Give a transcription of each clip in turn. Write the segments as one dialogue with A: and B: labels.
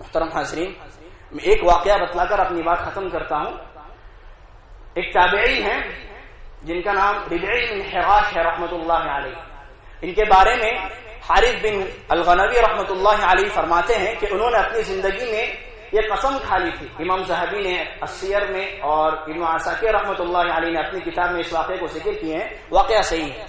A: محترم حاضرین، میں ایک واقعہ بتلا کر اپنی بات ختم کرتا ہوں۔ ایک تابعی ہیں جن کا نام ربعی بن حراش ہے رحمت اللہ علیہ۔ ان کے بارے میں حارث بن الغنوی رحمت اللہ علیہ فرماتے ہیں کہ انہوں نے اپنی زندگی میں یہ قسم کھا لی تھی۔ امام صحابی نے اسیر میں اور ابن عساکر رحمت اللہ علیہ نے اپنی کتاب میں اس واقعے کو ذکر کیے ہیں۔ واقعہ صحیح ہے۔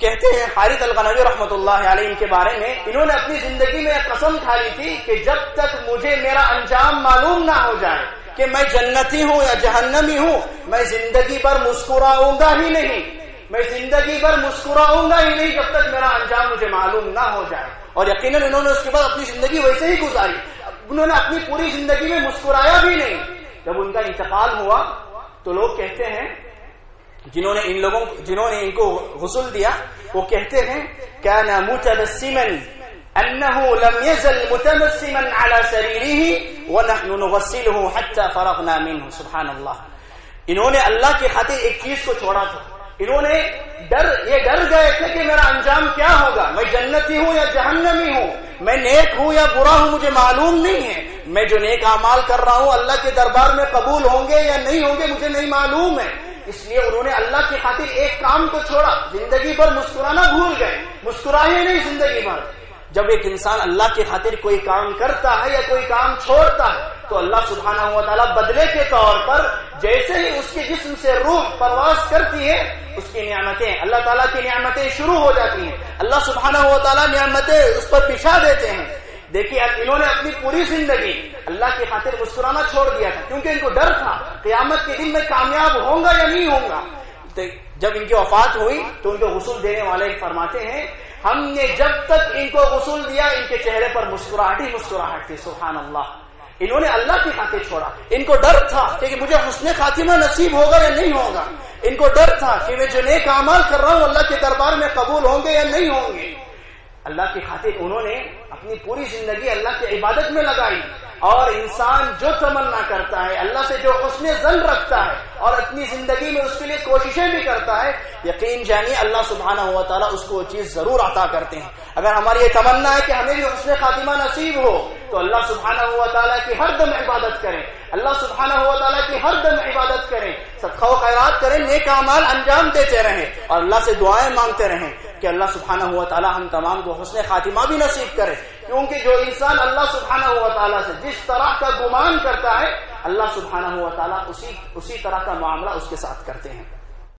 A: کہتے ہیں حارث الغنوی رحمت اللہ علیہ ان کے بارے میں، انہوں نے اپنی زندگی میں قسم کھا لی تھی کہ جب تک مجھے میرا انجام معلوم نہ ہو جائے کہ میں جنتی ہوں یا جہنمی ہوں، میں زندگی پر مسکراؤں گا ہی نہیں۔ میں زندگی پر مسکراؤں گا ہی نہیں جب تک میرا انجام مجھے معلوم نہ ہو جائے۔ اور یقیناً انہوں نے اس کے بعد اپنی زندگی ویسے ہی گزاری۔ انہوں نے اپنی پوری زندگی میں مسکرایا بھی نہیں۔ جب ان کا انتقال ہوا تو لوگ کہتے ہیں جنہوں نے ان لوگوں جنہوں نے ان کو غسل دیا، وہ کہتے ہیں کیا نہ متبسمن انه لم يزل متبسما على سريره ونحن نغسله حتى فرغنا منه سبحان اللہ انہوں نے اللہ کی خاطر ایک چیز کو چھوڑا تھا۔ انہوں نے ڈر یہ ڈر گئے تھے کہ میرا انجام کیا ہوگا؟ میں جنتی ہوں یا جہنمی ہوں؟ میں نیک ہوں یا برا ہوں؟ مجھے معلوم نہیں ہے۔ میں جو نیک اعمال کر رہا ہوں، اللہ کے دربار میں قبول ہوں گے یا نہیں ہوں گے، مجھے نہیں معلوم ہے۔ اس لیے انہوں نے اللہ کی خاطر ایک کام کو چھوڑا، زندگی پر مسکرانا بھول گئے۔ مسکرائے نہیں زندگی بھر۔ جب ایک انسان اللہ کی خاطر کوئی کام کرتا ہے یا کوئی کام چھوڑتا ہے، تو اللہ سبحانہ ہوا تعالیٰ بدلے کے طور پر جیسے ہی اس کے جسم سے روح پرواز کرتی ہے، اس کی نعمتیں، اللہ تعالیٰ کی نعمتیں شروع ہو جاتی ہیں۔ اللہ سبحانہ ہوا تعالیٰ نعمتیں اس پر پچھا دیتے ہیں۔ دیکھیے انہوں نے اپنی پوری زندگی اللہ کی خاطر مسکرانا چھوڑ دیا تھا، کیونکہ ان کو ڈر قیامت کے دن میں کامیاب ہوں گا یا نہیں ہوں گا؟ جب ان کی وفات ہوئی تو ان کو غسل دینے والے فرماتے ہیں، ہم نے جب تک ان کو غسل دیا، ان کے چہرے پر مسکراہٹ ہی مسکراہٹ تھی، سبحان اللہ۔ انہوں نے اللہ کی خاطر چھوڑا۔ ان کو ڈر تھا کہ مجھے حسن خاتمہ نصیب ہوگا یا نہیں ہوگا۔ ان کو ڈر تھا کہ میں جو نیک اعمال کر رہا ہوں، اللہ کے دربار میں قبول ہوں گے یا نہیں ہوں گے۔ اللہ کی خاطر انہوں نے اپنی پوری زندگی اللہ کی عبادت میں لگائی۔ اور انسان جو تمنا کرتا ہے، اللہ سے جو حسن زن رکھتا ہے اور اپنی زندگی میں اس کے لیے کوششیں بھی کرتا ہے، یقین جانیے اللہ سبحانہ ہوا تعالیٰ اس کو وہ چیز ضرور عطا کرتے ہیں۔ اگر ہماری یہ تمنا ہے کہ ہمیں بھی حسن خاتمہ نصیب ہو، تو اللہ سبحانہ ہوا تعالیٰ کی ہر دم عبادت کریں۔ اللہ سبحانہ ہوا تعالیٰ کی ہر دم عبادت کریں۔ صدقہ و خیرات کریں، نیک اعمال انجام دیتے رہیں اور اللہ سے دعائیں مانگتے رہیں۔ کہ اللہ سبحانہ ہوا تعالیٰ ہم تمام کو حسن خاتمہ بھی نصیب کرے۔ کیونکہ جو انسان اللہ سبحانہ ہوا تعالیٰ سے جس طرح کا گمان کرتا ہے، اللہ سبحانہ ہوا تعالیٰ اسی اسی طرح کا معاملہ اس کے ساتھ کرتے ہیں۔